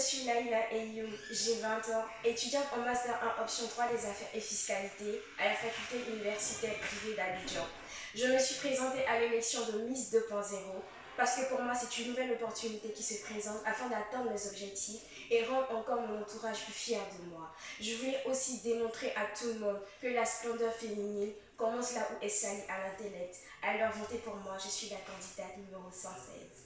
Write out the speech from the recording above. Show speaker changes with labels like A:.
A: Je suis Laïla Eyoum, j'ai 20 ans, étudiante en Master 1 Option 3 des Affaires et Fiscalité à la faculté universitaire privée d'Abidjan. Je me suis présentée à l'élection de Miss 2.0 parce que pour moi c'est une nouvelle opportunité qui se présente afin d'atteindre mes objectifs et rendre encore mon entourage plus fier de moi. Je voulais aussi démontrer à tout le monde que la splendeur féminine commence là où elle s'allie à l'intellect. Alors votez pour moi, je suis la candidate numéro 116.